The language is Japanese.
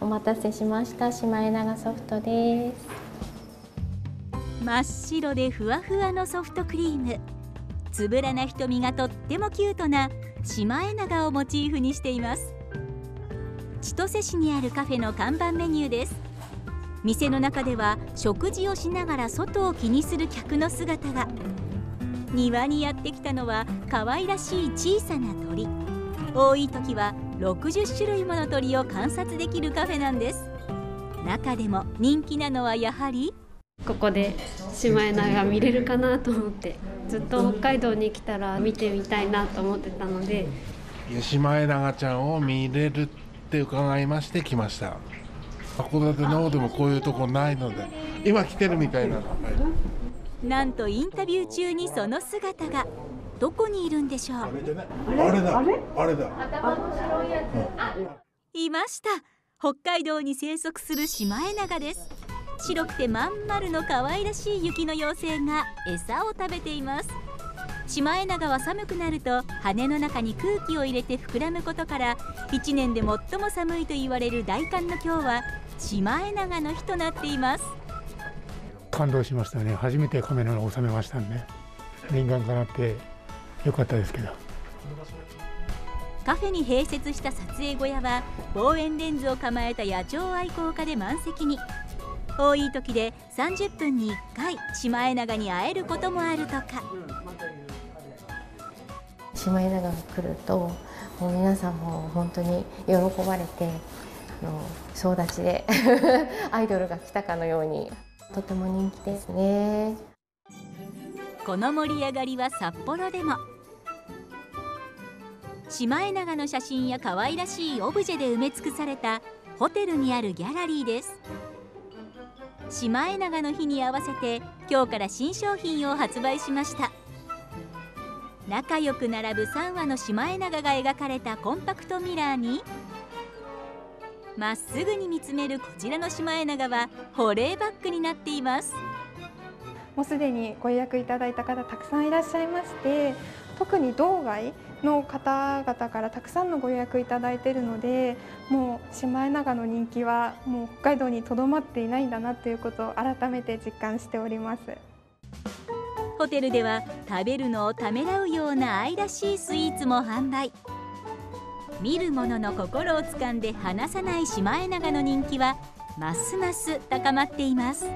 お待たせしましたシマエナガソフトです。真っ白でふわふわのソフトクリーム。つぶらな瞳がとってもキュートなシマエナガをモチーフにしています。千歳市にあるカフェの看板メニューです。店の中では食事をしながら外を気にする客の姿が。庭にやってきたのは可愛らしい小さな鳥。多い時は60種類もの鳥を観察できるカフェなんです。中でも人気なのはやはり？ここでシマエナガ見れるかなと思ってずっと北海道に来たら見てみたいなと思ってたので。シマエナガちゃんを見れるって伺いまして来ました。函館の方でもこういうとこないので今来てるみたいな、はい、なんとインタビュー中にその姿がどこにいるんでしょう？あれだ。あれ？だ。いました。北海道に生息するシマエナガです。白くてまん丸の可愛らしい雪の妖精が餌を食べています。シマエナガは寒くなると羽の中に空気を入れて膨らむことから1年で最も寒いと言われる大寒の今日はシマエナガの日となっています。感動しましたね。初めてカメラを収めましたんで念願かなって良かったですけど。カフェに併設した撮影小屋は望遠レンズを構えた野鳥愛好家で満席に。多い時で30分に1回シマエナガに会えることもあるとか。シマエナガが来るともう皆さんも本当に喜ばれてあの総立ちで アイドルが来たかのように。とても人気ですね。この盛り上がりは札幌でもシマエナガの写真や可愛らしいオブジェで埋め尽くされたホテルにあるギャラリーです。シマエナガの日に合わせて今日から新商品を発売しました。仲良く並ぶ3羽のシマエナガが描かれたコンパクトミラーにまっすぐに見つめるこちらのシマエナガは保冷バッグになっています。もうすでにご予約いただいた方たくさんいらっしゃいまして特に道外の方々からたくさんのご予約いただいているのでもうシマエナガの人気はもう北海道にとどまっていないんだなということを改めて実感しておりますホテルでは食べるのをためらうような愛らしいスイーツも販売見る者の心をつかんで離さないシマエナガの人気はますます高まっています。